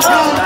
Jones.